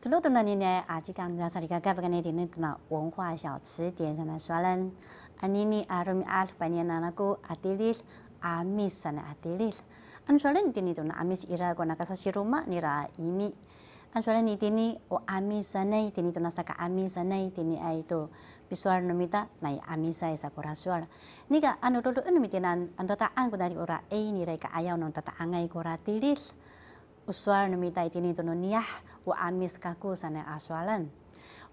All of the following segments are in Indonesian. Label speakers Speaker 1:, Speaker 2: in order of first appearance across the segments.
Speaker 1: 走路的那里呢，啊，这讲那啥里个改不跟那点那文化小词典上来说了，啊，你你啊，人啊，半年那那个啊，地里啊，米上啊，地里，啊，说了你点你都那啊，米是伊拉个那个啥西罗马，你啦，伊米。Ang soalan ni tini o ami sanay tini to nasa ka ami sanay tini ay to visual numita na ami sa isa korasual. Nika ano to to numita nan ando ta ang kunari ora ay ni ray ka ayaw non tata angay kora tilil. Usual numita tini to no niyah o amis kaku sanay aswalan.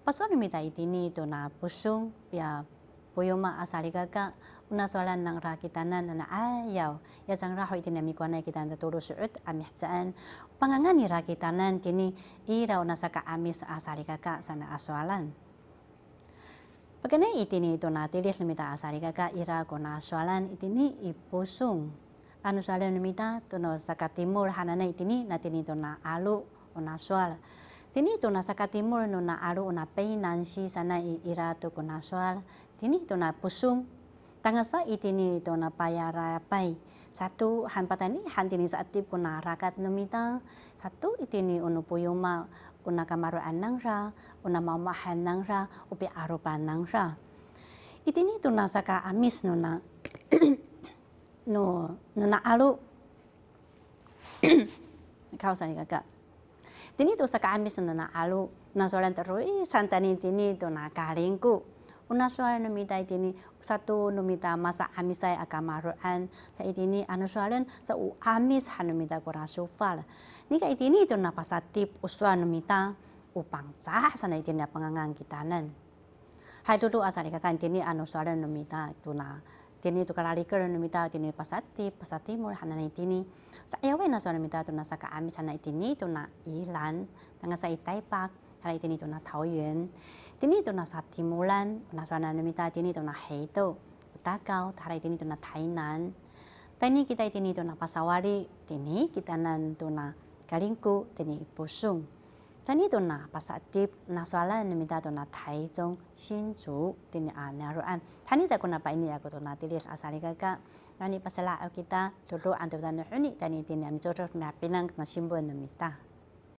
Speaker 1: Pasual numita tini to na pusung ya puyuma asali kaka una soalan ng rakitanan na ayaw ya jang raho iti nami ko na kita suut amihsaan pangangan ni rakitanan tini iraw na sa kaamis asali kaka sana aswalan. Pagkana itini ito na tilis limita asali kaka ira ko na aswalan itini ipusung anu soalan limita tuno sa katimur hanana itini na tini ito na alu o na swal Tini ito na sa katimur no na alu o na painansi sana ira to ko na swal Tini ito na pusung Tangasa itini na payara pai. Satu han patani han tini sa atip ko na rakat numita. Satu itini uno puyuma una kamaruan nang ra, una mamahan nang ra, upi arupan nang ra. Itini to na saka amis no no no na alu. Kau sa kakak. Tini to saka amis no na alu. Na soalan terus santani tini to na kalingku una soal numita itini satu numita masa amisai akamaruan sa itini anu soalan sa u amis hanumita kura sufal nika itini itu na pasatip uswa numita upang sah sana itini pangangang kitanan hai dulu asal kakan itini anu soalan numita itu na tini tu kalali ker numita tini pasatip pasatimur hanan itini sa ayawe na soal numita tu na saka amis sana itini tu na ilan tanga sa itaipak hala itini tu na taoyuan tini to na timulan na sa na tini to na heito utakaw taray tini to na tainan. Tani kita tini to na pasawari tini kita nan to na kalingku tini pusung tani to na pasatip na swala namita to na taizong sinju tini anaruan tani ta kuna pa ini ako to na tilis asali kaka tani pasala kita dulu antu tani huni tani tini am jorok na pinang na simbon namita